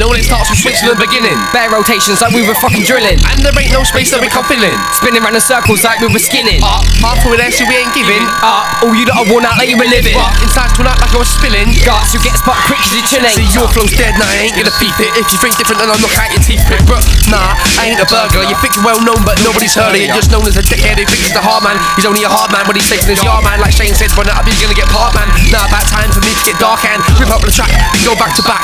know when it starts from switch to the beginning. Bare rotations like we were fucking drilling. And there ain't no space that we can't fill in. Spinning round in circles like we were skinning. Up, halfway there, so we ain't giving. Up, all you lot are worn out like you were living. Inside, tonight like I was spilling. Guts, you get spot quick cause you're chilling. See, your flow's dead, now I ain't gonna beat it. If you think different, then I'll knock out your teeth, prick. But nah, I ain't a burglar. You think you're well known, but nobody's heard of you. Just known as a dickhead who thinks he's the hard man. He's only a hard man when he's taking his yard man. Like Shane says, run it up, you're gonna get part man. Now about time for me to get dark and rip up the track and go back to back.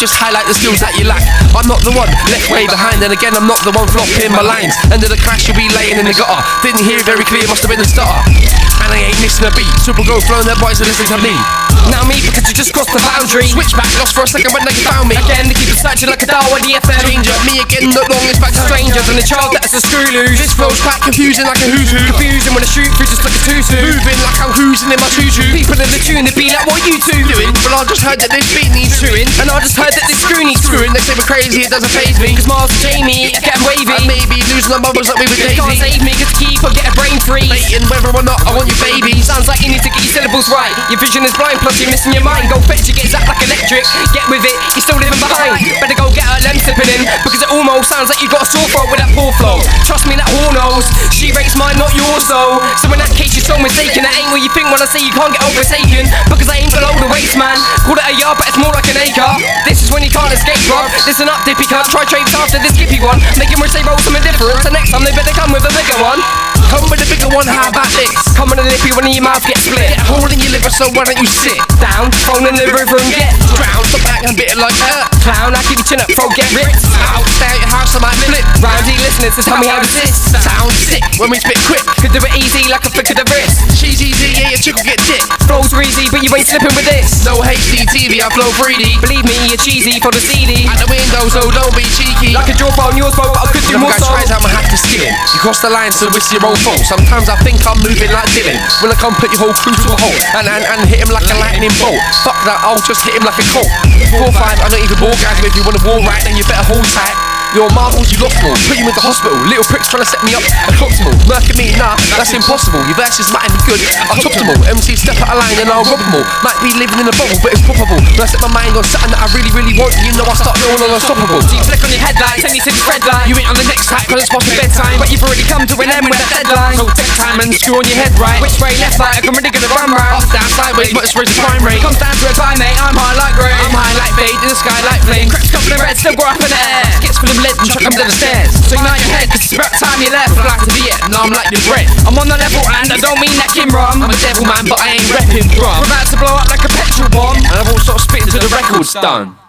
Just highlight the skills that you lack. I'm not the one left way behind, and again, I'm not the one flopping my lines. End of the crash, you'll be laying in the gutter. Didn't hear it very clear, must have been the starter. And I ain't missing a beat. Super go flowing their boys to listen to me. Now me because you just crossed the boundary. Switch back, lost for a second when they found me. Again, keep like a Darwin DFM. Change up me again, not long, it's back to Strangers and the child that's a screw loose. This flow's quite confusing like a who's who. Confusing when I shoot through just like a tutu. Moving like I'm whoozing in my tutu. People in the tune, they be like, what you two Doing, but I just heard that this beat needs doing? And I just heard that this screw needs screwing. They say we're crazy, it doesn't phase me. Cause Mars and Jamie are getting wavy. I may be losing my bubbles like we with They can't save me cause keep on getting brain freeze. Debating whether or not I want your baby Sounds like you need to get your syllables right. Your vision is blind, plus you're missing your mind. Go fetch it, get zapped like electric. Get with it, you're still living behind. Better go get her lem sipping in, because it almost sounds like you got a sore throat with that poor flow. Trust me, that whore knows. She rates mine, not yours though. So in that case, you're so mistaken. That ain't what you think when I say you can't get overtaken. Because I ain't below the waist, man. Call it a yard, but it's more like an acre. This is when you can't escape, bro. Listen up, dippy cunt. Try trades after this skippy one. Make him they roll something different. So next time they better come with a bigger one. Come with a bigger one, how about this? Come on a lippy when your mouth gets split. Get a hole in your liver, so why don't you sit Down, phone in the river and get Drown, stop acting bitter like her. clown. I keep your chin up, throat get ripped. Out, stay at your house, I might flip. Roundy listeners to tell me how this Sound sick when we spit quick. Could do it easy like a flick of the wrist. She's easy, yeah, your chick will get dick. Flows are easy, but you ain't slipping with this. No HD TV, I flow 3D. Believe me, you're cheesy for the CD. At the window, so don't be cheeky. Like a draw on yours, but I could do more so. tries my hat to skin. You cross the line, so it's your own fault. Sometimes I think I'm moving like Dylan. Will I come put your whole crew to a halt and, and, and hit him like a lightning bolt. Fuck that, I'll just hit him like a colt. 4-5, I don't even ball guys, if you wanna war right, then you better hold tight. Your marbles, you lost more. Put you into hospital. Little pricks trying to set me up. A optimal. Murking me, nah, that's impossible. Your verses might be good. I topped them all. MC step out of line and I'll rob them all. Might be living in a bubble, but it's probable. When I set my mind on something that I really, really want, you know I start feeling unstoppable. You flick on your headlights see the red light. You ain't on the next track, cause it's past bedtime. But you've already come to an end with that deadline. So take time and screw on your head right. Which way, left, right? I'm really gonna run round. Up, down, sideways, but it's raise the crime rate. Comes down to a time, mate. I'm high like grey. I'm in the sky like flame. Cracks couple of red, still grow up in the air. Skits full of lead and chuck them to the stairs. So ignite your head, cause it's about time you left. Fly to Vietnam like the bread. I'm on the level and I don't mean necking rum. I'm a devil man, but I ain't repping We're drum. about to blow up like a petrol bomb. And I've all sort of spitting to the records done.